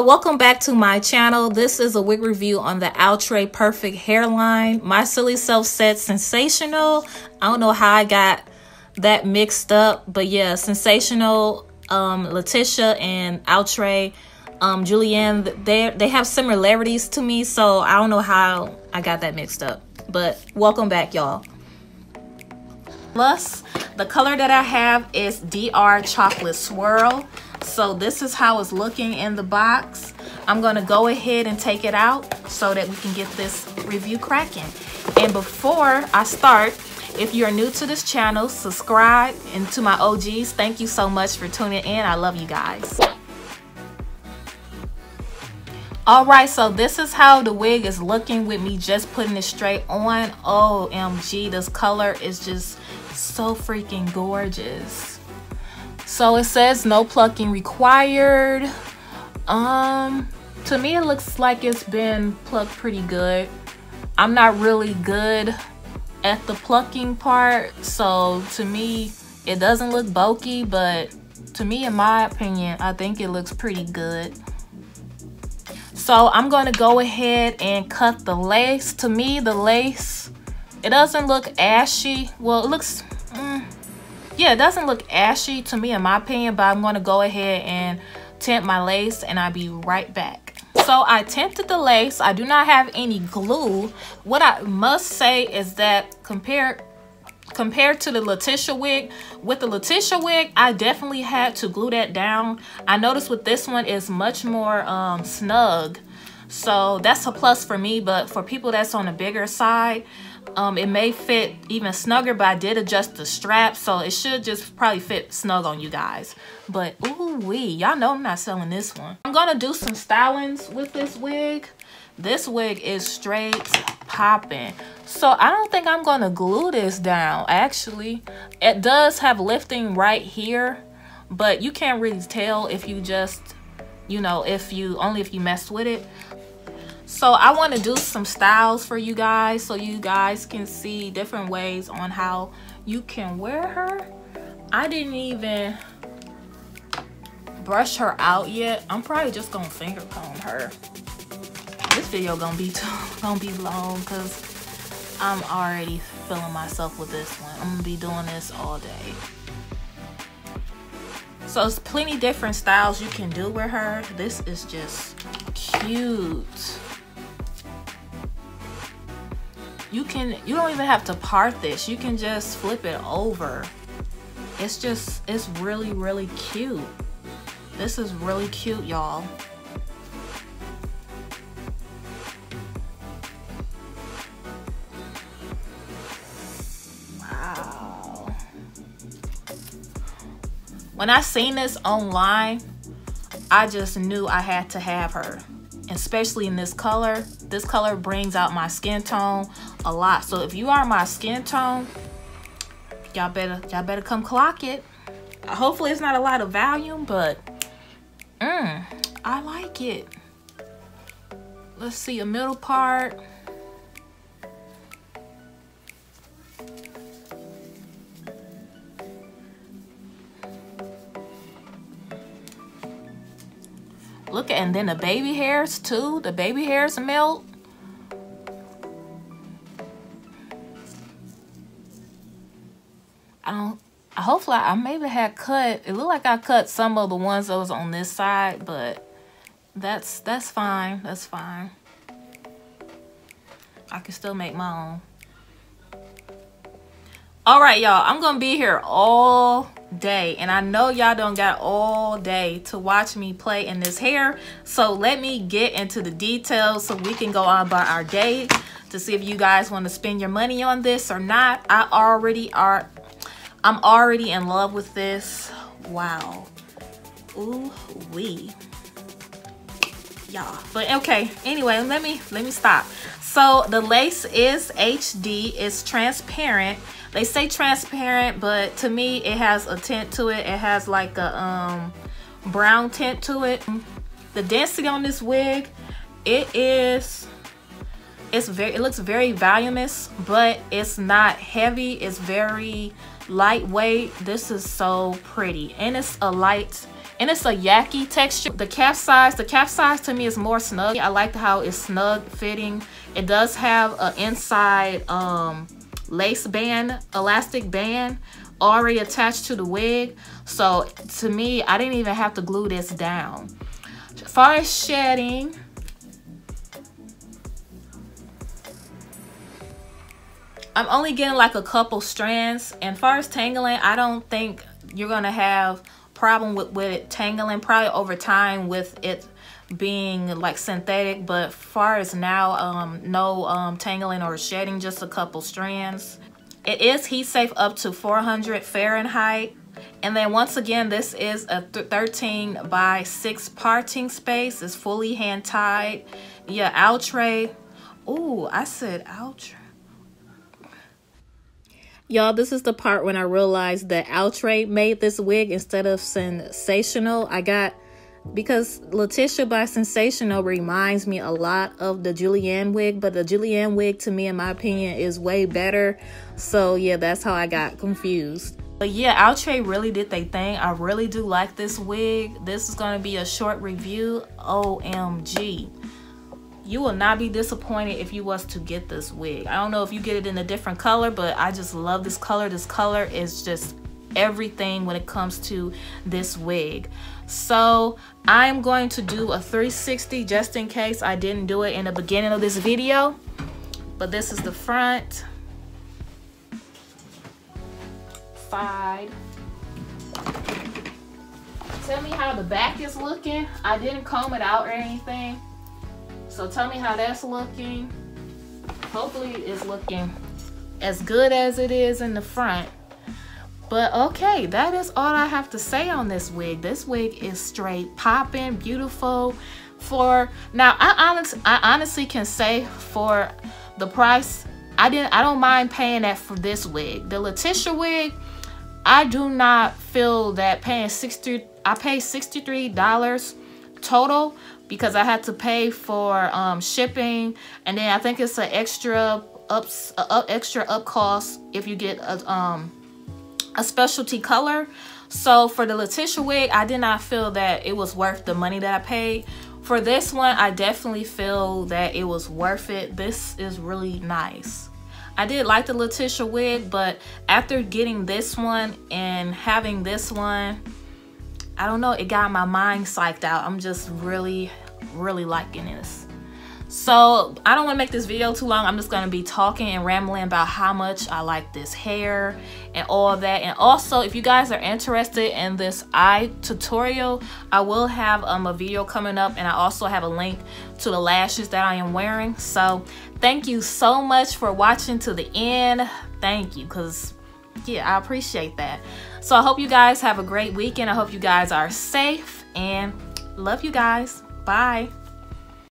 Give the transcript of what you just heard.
welcome back to my channel. This is a wig review on the Outre Perfect Hairline. My silly self said sensational. I don't know how I got that mixed up, but yeah, sensational. Um, Letitia and Outre, um, Julianne, they they have similarities to me, so I don't know how I got that mixed up. But welcome back, y'all. Plus, the color that I have is DR Chocolate Swirl. So this is how it's looking in the box. I'm to go ahead and take it out so that we can get this review cracking. And before I start, if you're new to this channel, subscribe. And to my OGs, thank you so much for tuning in. I love you guys. Alright, so this is how the wig is looking with me just putting it straight on. OMG, this color is just so freaking gorgeous. So it says no plucking required. Um, to me it looks like it's been plucked pretty good. I'm not really good at the plucking part, so to me it doesn't look bulky, but to me in my opinion, I think it looks pretty good. So I'm going to go ahead and cut the lace. To me, the lace, it doesn't look ashy. Well, it looks, yeah, it doesn't look ashy to me in my opinion, but I'm going to go ahead and tint my lace and I'll be right back. So I tinted the lace. I do not have any glue. What I must say is that compared compared to the Letitia wig, with the Letitia wig, I definitely had to glue that down. I noticed with this one is much more um, snug. So that's a plus for me, but for people that's on the bigger side, um, it may fit even snugger, but I did adjust the strap, so it should just probably fit snug on you guys. But ooh wee, y'all know I'm not selling this one. I'm gonna do some stylings with this wig. This wig is straight popping. So I don't think I'm gonna glue this down. Actually, it does have lifting right here, but you can't really tell if you just, you know, if you only if you mess with it. So I want to do some styles for you guys so you guys can see different ways on how you can wear her. I didn't even brush her out yet. I'm probably just gonna finger comb her. This video gonna be too, gonna be long because I'm already feeling myself with this one. I'm gonna be doing this all day. So it's plenty different styles you can do with her. This is just cute. You can you don't even have to part this. You can just flip it over. It's just it's really really cute. This is really cute y'all. Wow. When I seen this online I just knew I had to have her especially in this color this color brings out my skin tone a lot. So if you are my skin tone y'all better y'all better come clock it. Hopefully it's not a lot of volume but mm, I like it. Let's see a middle part Look at, and then the baby hairs too. The baby hairs melt. I don't, hopefully I maybe had cut, it looked like I cut some of the ones that was on this side, but that's, that's fine. That's fine. I can still make my own. All right, y'all, I'm to be here all day and I know y'all don't got all day to watch me play in this hair. So let me get into the details so we can go on by our day to see if you guys want to spend your money on this or not. I already are I'm already in love with this. Wow. Ooh wee y'all but okay anyway let me let me stop so the lace is HD it's transparent they say transparent, but to me, it has a tint to it. It has like a um, brown tint to it. The density on this wig, it is, it's very, it looks very voluminous, but it's not heavy. It's very lightweight. This is so pretty. And it's a light, and it's a yaki texture. The calf size, the calf size to me is more snug. I like how it's snug fitting. It does have an inside um, lace band, elastic band already attached to the wig. So to me, I didn't even have to glue this down. As far as shedding, I'm only getting like a couple strands. And far as tangling, I don't think you're to have problem with, with it tangling probably over time with it being like synthetic but far as now um no um tangling or shedding just a couple strands. It is heat safe up to 400 fahrenheit. And then once again this is a 13 by 6 parting space. It's fully hand tied. Yeah outre oh i said outre Y'all, this is the part when I realized that Outre made this wig instead of Sensational. I got because Letitia by Sensational reminds me a lot of the Julianne wig, but the Julianne wig to me, in my opinion, is way better. So yeah, that's how I got confused. But yeah, Outre really did their thing. I really do like this wig. This is going to be a short review. OMG you will not be disappointed if you was to get this wig. I don't know if you get it in a different color but i just love this color. This color is just everything when it comes to this wig. So i'm going to do a 360 just in case i didn't do it in the beginning of this video. But this is the front. Side. Tell me how the back is looking. I didn't comb it out or anything so tell me how that's looking. Hopefully it's looking as good as it is in the front. But okay, that is all I have to say on this wig. This wig is straight popping, beautiful. For now, I honest, I honestly can say for the price, I didn't, I don't mind paying that for this wig. The Letitia wig, I do not feel that paying 60, I paid $63 total because I had to pay for um, shipping and then I think it's an extra ups uh, extra up cost if you get a, um, a specialty color. So for the Letitia wig, I did not feel that it was worth the money that I paid. For this one, I definitely feel that it was worth it. This is really nice. I did like the Letitia wig, but after getting this one and having this one, I don't know, it got my mind psyched out. I'm just really really liking this so I don't want to make this video too long. I'm just going to be talking and rambling about how much I like this hair and all that. And also, if you guys are interested in this eye tutorial, I will have um, a video coming up. And I also have a link to the lashes that I am wearing. So thank you so much for watching to the end. Thank you because, yeah, I appreciate that. So I hope you guys have a great weekend. I hope you guys are safe and love you guys. Bye.